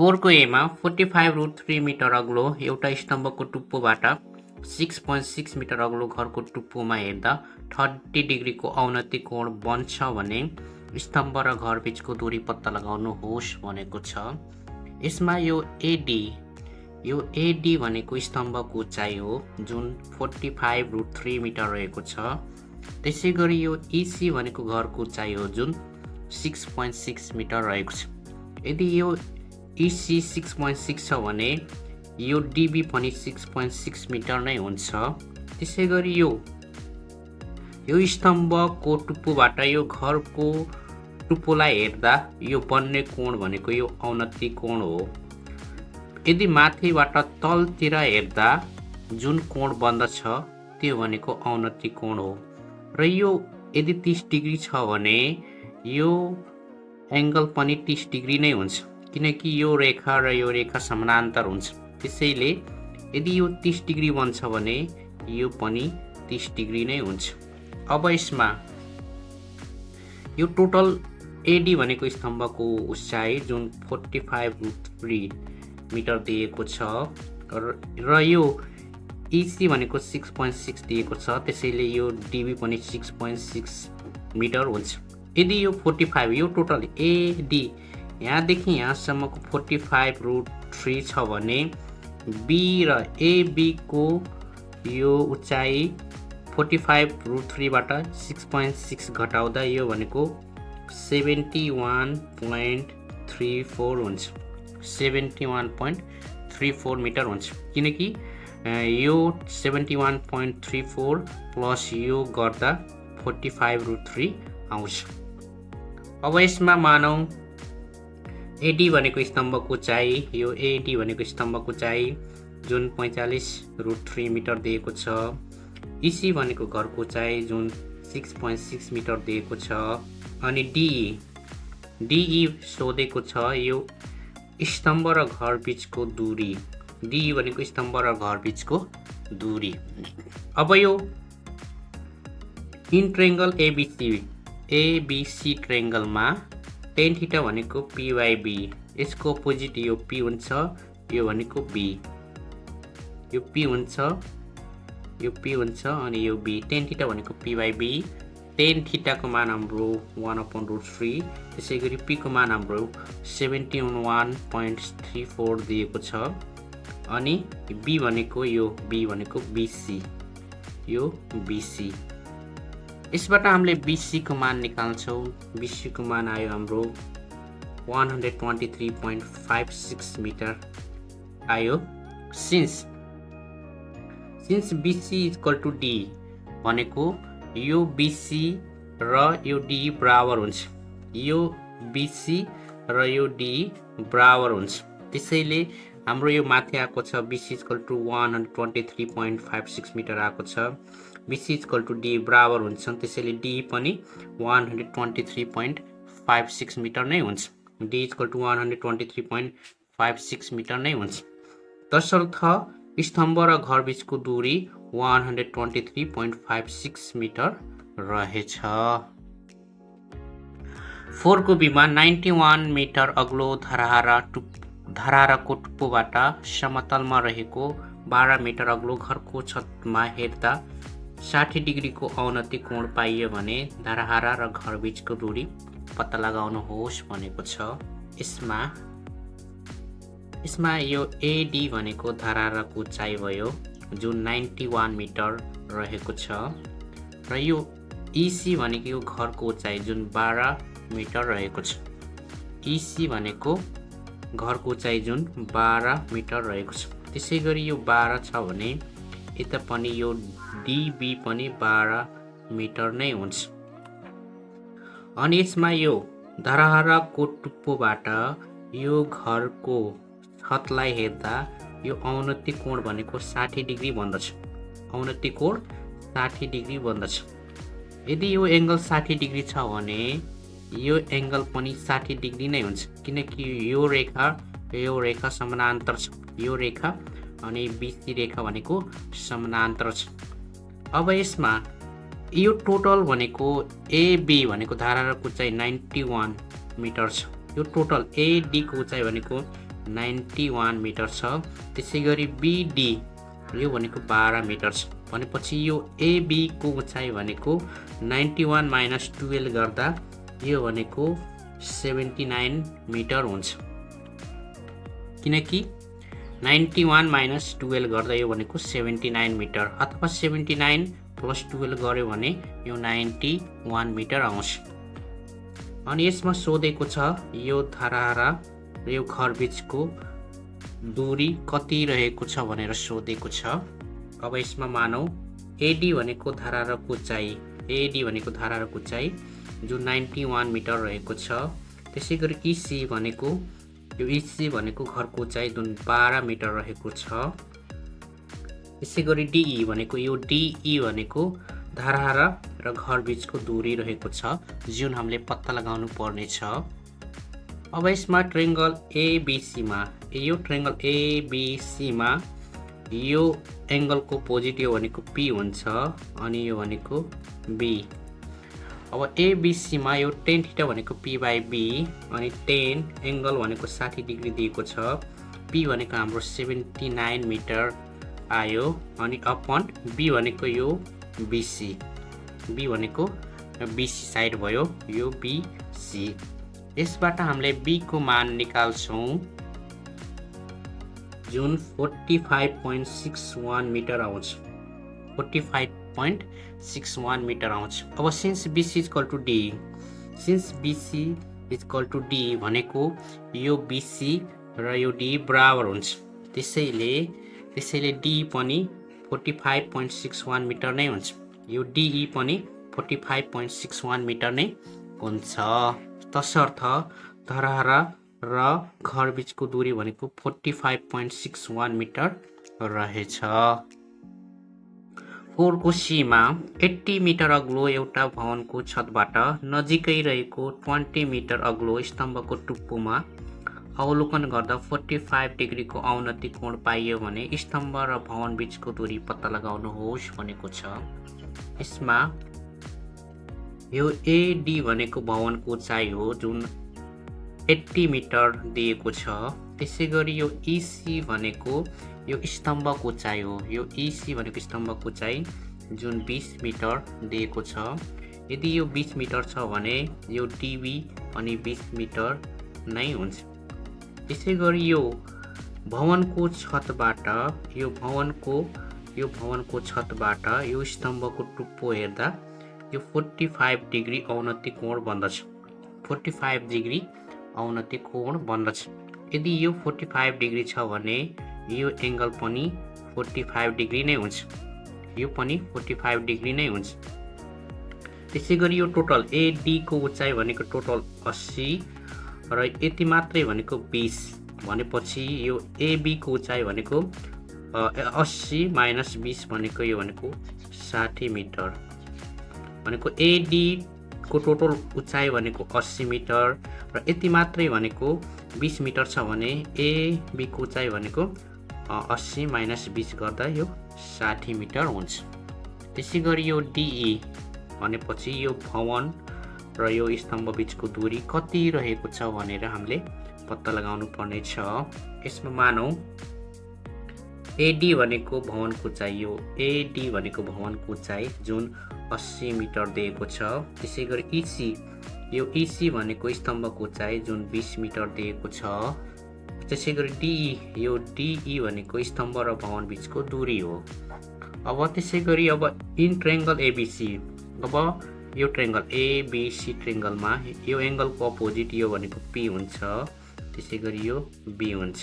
फोरको एमा forty five root three metre अग्लो एउटा स्तम्भको टुप्पोबाट सिक्स पोइन्ट सिक्स मिटर अग्लो घरको टुप्पोमा हेर्दा थर्टी डिग्रीको अवनति कोण बन्छ भने स्तम्भ र घरबिचको दूरी पत्ता लगाउनुहोस् भनेको छ। यसमा यो एडी यो एडी भनेको स्तम्भको उचाइ हो जुन forty five root three metre रहेको छ। त्यसै गरी यो इसी भनेको घरको उचाइ हो जुन सिक्स पोइन्ट सिक्स मिटर रहेको छ। यदि यो इसी सिक्स पोइन्ट सिक्स छ भने यो डिबी पनि सिक्स पोइन्ट सिक्स मिटर नै हुन्छ। त्यसै गरी यो यो स्तम्भको टुप्पोबाट यो घरको टुप्पोलाई हेर्दा यो बन्ने कोण भनेको यो औन्नति कोण हो। यदि माथिबाट तलतिर हेर्दा जुन कोण बन्दछ त्यो भनेको औन्नति कोण हो। र यो यदि तिस डिग्री छ भने यो एङ्गल पनि तिस डिग्री नै हुन्छ। किनकि यो रेखा र यो रेखा समानान्तर हुन्छ। त्यसैले यदि यो तिस डिग्री बन्छ भने यो पनि तिस डिग्री नै हुन्छ। अब यसमा यो टोटल एडी भनेको स्तम्भको उचाइ जुन फोर्टी फाइभ थ्री मिटर दिएको छ र यो इसी भनेको सिक्स पोइन्ट सिक्स दिएको छ। त्यसैले यो डिबी पनि सिक्स पोइन्ट सिक्स मिटर हुन्छ। यदि यो फोर्टी फाइभ यो टोटल एडी यहाँदेखि यहाँसम्मको फोर्टी फाइभ रुट थ्री छ भने बी र एबीको यो उचाइ फोर्टी फाइभ रुट थ्रीबाट सिक्स पोइन्ट सिक्स घटाउँदा यो भनेको seventy one point three four हुन्छ। Seventy one point three four metre हुन्छ। किनकि यो seventy one point three four plus यो गर्दा फोर्टी फाइभ रुट थ्री आउँछ। अब यसमा मानौँ एडी भनेको स्तम्भको उचाइ यो एडी भनेको स्तम्भको उचाइ जुन पैँचालिस रुट थ्री मिटर दिएको छ। इसी भनेको घरको उचाइ जुन सिक्स पोइन्ट सिक्स मिटर दिएको छ। अनि डिई डिई सोधेको छ यो स्तम्भ र घर बिचको दूरी डिई भनेको स्तम्भ र घर बिचको दूरी। अब यो इन ट्रेङ्गल एबिसी एबिसी ट्रेङ्गलमा टेन थिटा भनेको पिवाइबी यसको अपोजिट यो पी हुन्छ यो भनेको बी यो पी हुन्छ यो पी हुन्छ अनि यो बी टेन थिटा भनेको पिवाइबी टेन थिटाको मान हाम्रो वान अपन रुट थ्री त्यसै गरी पीको मान हाम्रो seventy one point three four दिएको छ अनि बी भनेको यो बी भनेको बिसी यो बिसी यसबाट हामीले बिसीको मान निकाल्छौँ। बिसीको मान आयो हाम्रो one hundred twenty three point five six metre आयो। Since since BC equal to D भनेको यो बिसी र यो डी बराबर हुन्छ। यो बिसी र यो डी बराबर हुन्छ। त्यसैले हाम्रो यो माथि आएको छ। BC equal to one hundred twenty three point five six metre आएको छ। बिसी इक्वल टु डी बराबर हुन्छन् त्यसैले डी पनि one hundred twenty three point five six metre नै हुन्छ। D equal to one hundred twenty three point five six metre नै हुन्छ। तसर्थ स्तम्भ र घरबिचको दूरी one hundred twenty three point five six metre रहेछ। फोरको बिमा नाइन्टी वान मिटर अग्लो धराहारा टुप धराहाराको टुप्पोबाट समतलमा रहेको बाह्र मिटर अग्लो घरको छतमा हेर्दा साठी डिग्रीको अवनति कोण पाइयो भने धाराहारा र घरबिचको दूरी पत्ता लगाउनुहोस् भनेको छ। यसमा यसमा यो एडी भनेको धाराहाराको उचाइ भयो जुन नाइन्टी वान मिटर रहेको छ। र यो इसी भनेको यो घरको उचाइ जुन बाह्र मिटर रहेको छ। इसी भनेको घरको उचाइ जुन बाह्र मिटर रहेको छ। त्यसै गरी यो बाह्र छ भने यता पनि यो डिबी पनि बाह्र मिटर नै हुन्छ। अनि यसमा यो धराहराको टुप्पोबाट यो घरको छतलाई हेर्दा यो औन्नति कोण भनेको साठी डिग्री बन्दछ। औन्नति कोण साठी डिग्री बन्दछ। यदि यो एङ्गल साठी डिग्री छ भने यो एङ्गल पनि साठी डिग्री नै हुन्छ किनकि यो रेखा यो रेखा समानान्तर छ। यो रेखा अनि बिसी रेखा भनेको समानान्तर छ अब यसमा यो टोटल भनेको एबी भनेको धारा र उचाइ नाइन्टी वान मिटर छ। यो टोटल एडीको उचाइ भनेको नाइन्टी वान मिटर छ। त्यसै गरी बिडी यो भनेको बाह्र मिटर छ। भनेपछि यो एबीको उचाइ भनेको नाइन्टी वान माइनस टुवेल्भ गर्दा यो भनेको सेभेन्टी नाइन मिटर हुन्छ। किनकि नाइन्टी वान माइनस टुवेल्भ गर्दा यो भनेको सेभेन्टी नाइन मिटर अथवा सेभेन्टी नाइन प्लस टुवेल्भ गऱ्यो भने यो नाइन्टी वान मिटर आउँछ। अनि यसमा सोधेको छ यो धारा र यो घरबिचको दुरी कति रहेको छ भनेर सोधेको छ। अब यसमा मानौ एडी भनेको धारा र कुचाइ एडी भनेको धारा र कुचाइ जुन नाइन्टी वान मिटर रहेको छ। त्यसै गरी इसी भनेको यो इसी भनेको घरको उचाइ जुन बाह्र मिटर रहेको छ। यसै गरी डिई भनेको यो डिई भनेको धारा र घर बिचको दूरी रहेको छ जुन हामीले पत्ता लगाउनु पर्नेछ अब यसमा ट्रेङ्गल एबिसीमा यो ट्रेङ्गल एबिसीमा यो एङ्गलको पोजिटिभ भनेको पी हुन्छ अनि यो भनेको बी। अब एबिसीमा यो टेन थिटा भनेको पी बाई बी अनि टेन एङ्गल भनेको साठी डिग्री दिएको छ। पी भनेको हाम्रो सेभेन्टी नाइन मिटर आयो अनि अपन बी भनेको यो बिसी बी भनेको बिसी साइड भयो यो बिसी यसबाट हामीले बीको मान निकाल्छौँ। जुन forty five point six one metre आउँछ। Forty five point six one metre आउँछ। अब since BC equal to D since BC equal to D भनेको यो बिसी र यो डी बराबर हुन्छ। त्यसैले त्यसैले डी पनि forty five point six one metre नै हुन्छ। यो डिई पनि forty five point six one metre नै हुन्छ। तसर्थ धराहरा र घरबिचको दुरी भनेको forty five point six one metre रहेछ। फोरको सीमा एट्टी मिटर अग्लो एउटा भवनको छतबाट नजिकै रहेको ट्वेन्टी मिटर अग्लो स्तम्भको टुप्पोमा अवलोकन गर्दा फोर्टी फाइभ डिग्रीको अवनति कोण पाइयो भने स्तम्भ र भवन बिचको दूरी पत्ता लगाउनुहोस् भनेको छ। यसमा यो एडी भनेको भवनको उचाइ हो जुन एट्टी मिटर दिएको छ। त्यसै गरी यो इसी भनेको यो स्तम्भको उचाइ हो। यो इसी भनेको स्तम्भको उचाइ जुन बिस मिटर दिएको छ। यदि यो बिस मिटर छ भने यो टिभी पनि बिस मिटर नै हुन्छ। त्यसै गरी यो भवनको छतबाट यो भवनको यो भवनको छतबाट यो स्तम्भको टुप्पो हेर्दा यो फोर्टी फाइभ डिग्री औनति कोण बन्दछ? फोर्टी फाइभ डिग्री औनति कोण बन्दछ? यदि यो फोर्टी फाइभ डिग्री छ भने यो एङ्गल पनि फोर्टी फाइभ डिग्री नै हुन्छ। यो पनि फोर्टी फाइभ डिग्री नै हुन्छ। त्यसै गरी यो टोटल एडीको उचाइ भनेको टोटल अस्सी र यति मात्रै भनेको बिस। भनेपछि यो एबीको उचाइ भनेको अस्सी माइनस बिस भनेको यो भनेको साठी मिटर। भनेको एडीको टोटल उचाइ भनेको अस्सी मिटर र यति मात्रै भनेको बिस मिटर छ भने एबीको उचाइ भनेको अस्सी माइनस बिस गर्दा यो साठी मिटर हुन्छ। त्यसै गरी यो डिई भनेपछि यो भवन र यो स्तम्भ बिचको दूरी कति रहेको छ भनेर हामीले पत्ता लगाउनु पर्नेछ। यसमा मानौ एडी भनेको भवनको उचाइ यो एडी भनेको भवनको उचाइ जुन अस्सी मिटर दिएको छ। त्यसै गरी इसी यो इसी भनेको स्तम्भको उचाइ जुन बिस मिटर दिएको छ। त्यसै गरी डिई यो डिई भनेको स्तम्भ र भवन बिचको दूरी हो। अब त्यसै गरी अब इन ट्रेङ्गल एबिसी अब यो ट्रेङ्गल एबिसी ट्रेङ्गलमा यो एङ्गलको अपोजिट यो भनेको पी हुन्छ। त्यसै गरी यो बी हुन्छ।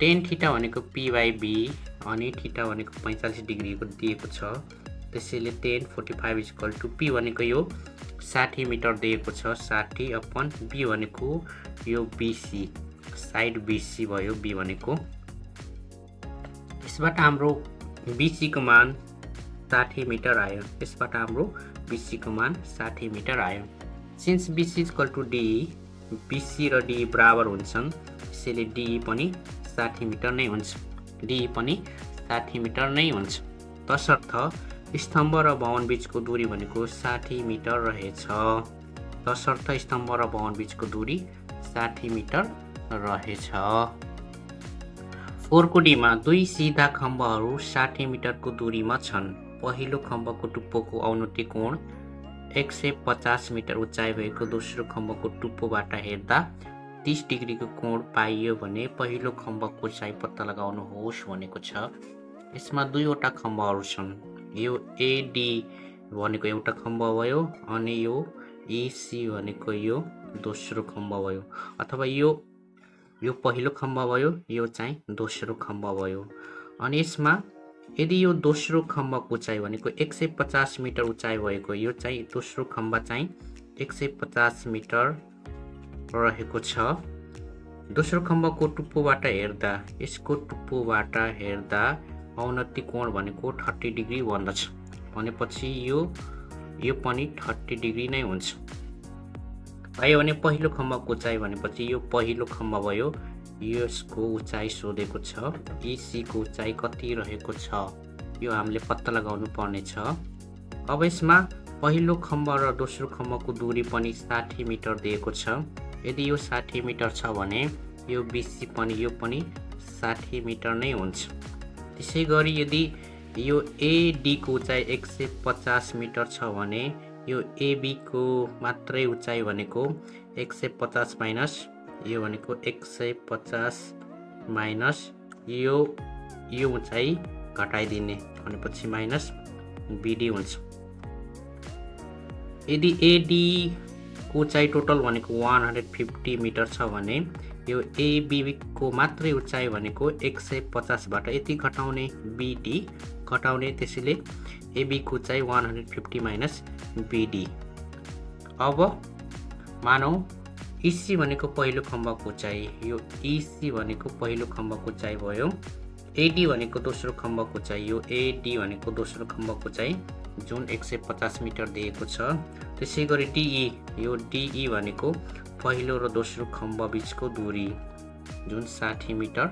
टेन थिटा भनेको पी बाई बी अनि थिटा भनेको पैँतालिस डिग्रीको दिएको छ। त्यसैले tan forty five equal to P भनेको यो साठी मिटर दिएको छ साठी अपन बी भनेको यो बिसी साइड बिसी भयो बी भनेको। यसबाट हाम्रो बिसीको मान साठी मिटर आयो। यसबाट हाम्रो बिसीको मान साठी मिटर आयो since BC equal to D BC र डी बराबर हुन्छन् त्यसैले डी पनि साठी मिटर नै हुन्छ। डी पनि साठी मिटर नै हुन्छ। तसर्थ स्तम्भ र भवन बिचको दूरी भनेको साठी मिटर रहेछ। तसर्थ स्तम्भ र भवन बिचको दूरी साठी मिटर रहेछ। फोरको डीमा दुई सिधा खम्बहरू साठी मिटरको दूरीमा छन्। पहिलो खम्बको टुप्पोको अवनति कोण एक सय पचास मिटर उचाइ भएको दोस्रो खम्बको टुप्पोबाट हेर्दा तिस डिग्रीको कोण पाइयो भने पहिलो खम्बको चाहिँ पत्ता लगाउनुहोस् भनेको छ। यसमा दुईवटा खम्बहरू छन्। यो एडी भनेको एउटा खम्ब भयो अनि यो एसी भनेको यो दोस्रो खम्ब भयो। अथवा यो यो पहिलो खम्ब भयो यो चाहिँ दोस्रो खम्ब भयो। अनि यसमा यदि यो दोस्रो खम्बको उचाइ भनेको एक सय पचास मिटर उचाइ भएको यो चाहिँ दोस्रो खम्बा चाहिँ एक सय पचास मिटर रहेको छ। दोस्रो खम्बको टुप्पोबाट हेर्दा यसको टुप्पोबाट हेर्दा औन्नति कोण भनेको थर्टी डिग्री बन्दछ भनेपछि यो यो पनि थर्टी डिग्री नै हुन्छ। भयो भने पहिलो खम्बाको उचाइ भनेपछि यो पहिलो खम्बा भयो। यसको उचाइ सोधेको छ इसीको उचाइ कति रहेको छ? यो हामीले पत्ता लगाउनु पर्ने छ। अब यसमा पहिलो खम्ब र दोस्रो खम्बको दूरी पनि साठी मिटर दिएको छ। यदि यो साठी मिटर छ भने यो बिसी पनि यो पनि साठी मिटर नै हुन्छ। त्यसै गरी यदि यो एडीको उचाइ एक सय पचास मिटर छ भने यो एबीको मात्रै उचाइ भनेको एक सय पचास माइनस यो भनेको एक सय पचास माइनस यो यो उचाइ घटाइदिने भनेपछि माइनस बिडी हुन्छ। यदि एडीको उचाइ टोटल भनेको वान हन्ड्रेड फिफ्टी मिटर छ भने यो एबिको मात्रै उचाइ भनेको एक सय पचासबाट यति घटाउने बिडी घटाउने त्यसैले एबीको उचाइ one hundred fifty minus BD अब मानौ इसी भनेको पहिलो खम्बाको उचाइ यो इसी भनेको पहिलो खम्बाको उचाइ भयो। एडी भनेको दोस्रो खम्बाको उचाइ यो एडी भनेको दोस्रो खम्बाको उचाइ जुन एक सय पचास मिटर दिएको छ। त्यसै गरी डिई यो डिई भनेको पहिलो र दोस्रो खम्बा बिचको दूरी जुन साठी मिटर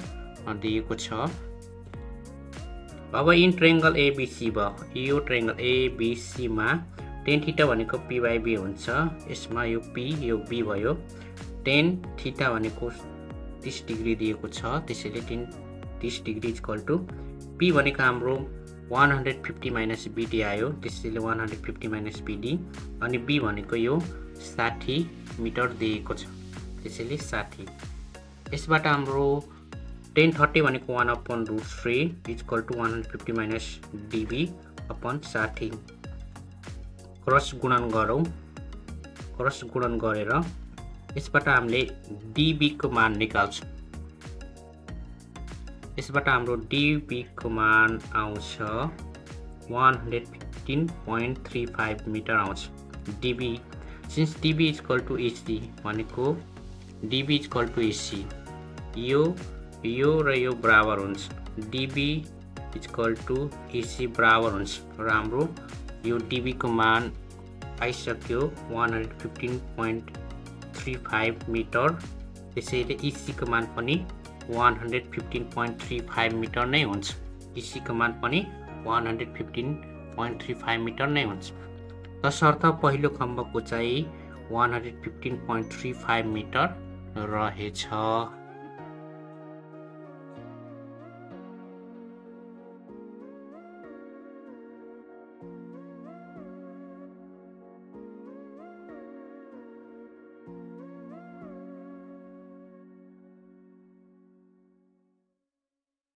दिएको छ। अब इन ट्रेङ्गल एबिसी भयो यो ट्रेङ्गल एबिसीमा टेन थिटा भनेको पी बाई बी हुन्छ। यसमा यो पी यो बी भयो। टेन थिटा भनेको तिस डिग्री दिएको छ। त्यसैले टेन तिस डिग्री इजकल टु पी भनेको हाम्रो one hundred fifty minus BD आयो। त्यसैले one hundred fifty minus BD अनि बी भनेको यो साठी मिटर दिएको छ। त्यसैले साठी। यसबाट हाम्रो टेन थर्टी भनेको one upon root three is equal to one hundred fifty minus DB upon साठी। क्रस गुणन गरौँ। क्रस गुणन गरेर यसबाट हामीले डिबीको मान निकाल्छौँ। यसबाट हाम्रो डिबीको मान आउँछ one hundred fifteen point three five metre आउँछ। DB since DB is equal to HD भनेको DB is equal to AC यो यो र यो बराबर हुन्छ डिबी इजकल टु एसी बराबर हुन्छ र हाम्रो यो डिबीको मान आइसक्यो one hundred fifteen point three five metre. त्यसैले इसीको मान पनि one hundred fifteen point three five metre नै हुन्छ। इसीको मान पनि one hundred fifteen point three five metre नै हुन्छ। तसर्थ पहिलो खम्बको चाहिँ one hundred fifteen point three five metre रहेछ।